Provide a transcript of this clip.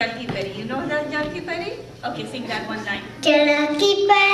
Jackie Perry. You know that Jackie Perry? Okay, sing that one line. Jackie Perry,